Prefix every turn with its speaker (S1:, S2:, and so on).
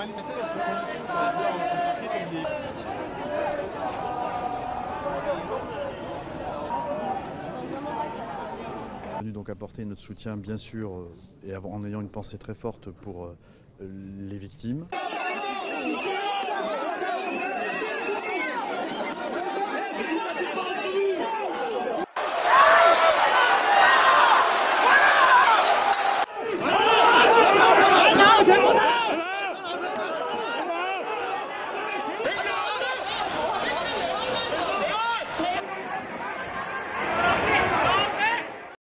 S1: manifester dans ces conditions quand les joueurs sont partis comme des... donc apporter notre soutien bien sûr euh, et en ayant une pensée très forte pour euh, les victimes.